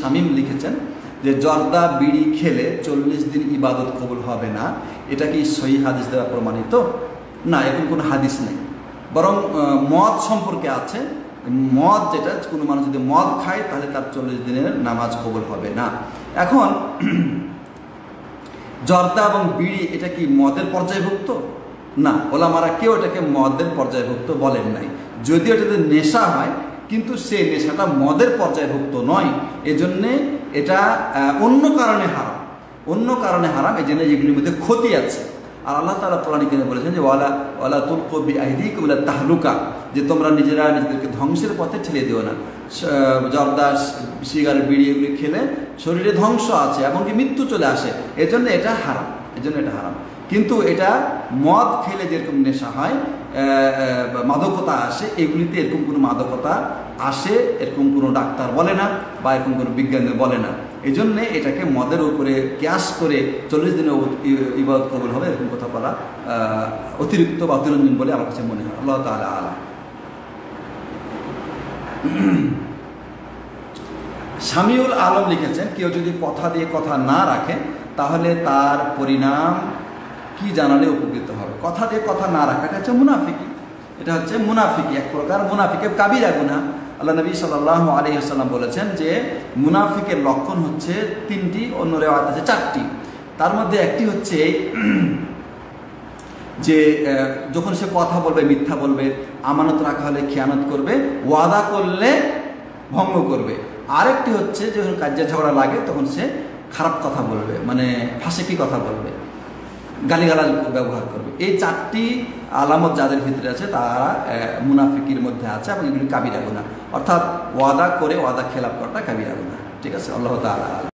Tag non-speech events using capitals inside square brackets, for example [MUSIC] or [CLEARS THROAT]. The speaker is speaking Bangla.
শামীম লিখেছেন যে, জর্দা বিড়ি খেলে চল্লিশ দিন ইবাদত কবুল হবে না। এটা কি সহি হাদিস দ্বারা প্রমাণিত? না, এরকম কোনো হাদিস নেই। বরং মদ সম্পর্কে আছে। মদ যেটা, কোনো মানুষ যদি মদ খায়, তাহলে তার চল্লিশ দিনের নামাজ কবুল হবে না। এখন, [CLEARS THROAT] জর্দা এবং বিড়ি, এটা কি মদের পর্যায়ভুক্ত? না, ওলামারা কেউ এটাকে মদের পর্যায়ভুক্ত বলেন নাই। যদিও এটাতে নেশা হয় কিন্তু সে নেশাটা মদের পর্যায়ভুক্ত নয়। এজন্যে এটা অন্য কারণে হারাম। অন্য কারণে হারাম এই জন্য এগুলির মধ্যে ক্ষতি আছে। আর আল্লাহ তালা কোরআন কিনে বলেছেন যে, ওয়ালা ওয়ালা তুলকো বি আইদিক ওয়ালা তাহলুকা। যে তোমরা নিজেরা নিজেদেরকে ধ্বংসের পথে ঠেলে দিও না। স- জর্দা, সিগারেট, বিড়ি এগুলি খেলে শরীরে ধ্বংস আছে, এমনকি মৃত্যু চলে আসে। এজন্য এটা হারাম। এজন্য এটা হারাম। কিন্তু এটা মদ খেলে যেরকম নেশা হয় মাদকতা আসে, এগুলিতে এরকম কোনো মাদকতা আসে, এরকম কোনো ডাক্তার বলে না, বা এরকম কোনো বিজ্ঞানী বলে না। এই জন্যে এটাকে মদের উপরে ক্যাশ করে চল্লিশ দিনে ইবাদত কবুল হবে, এরকম কথা বলা অতিরিক্ত বা অতিরঞ্জন বলে আমার কাছে মনে হয়। আল্লাহ তালা আলা শামিউল আলম লিখেছেন, কেউ যদি কথা দিয়ে কথা না রাখে, তাহলে তার পরিণাম কি জানালে উপকৃত হবে? কথা দিয়ে কথা না রাখা, এটা হচ্ছে মুনাফিকি। এটা হচ্ছে মুনাফিকি, এক প্রকার মুনাফিকের কাবিরা গুনা আল্লাহ নবী সাল্লাহ আলী আসাল্লাম বলেছেন যে মুনাফিকের লক্ষণ হচ্ছে তিনটি, অন্য রেওয়াত আছে চারটি। তার মধ্যে একটি হচ্ছে [CLEARS THROAT] যে যখন সে কথা বলবে, মিথ্যা বলবে, আমানত রাখা হলে খেয়ানত করবে, ওয়াদা করলে ভঙ্গ করবে। আরেকটি হচ্ছে যখন কাজে ঝগড়া লাগে, তখন সে খারাপ কথা বলবে মানে ফাঁসেকি কথা বলবে। গালিগালাজ ব্যবহার করবে। এই চারটি আলামত যাদের ভিতরে আছে, তারা মুনাফিকির মধ্যে আছে এবং এগুলি কাবিরা গুণা অর্থাৎ ওয়াদা করে, ওয়াদা খেলাপ করাটা কাবিরা গুণা ঠিক আছে? আল্লাহ আলাম।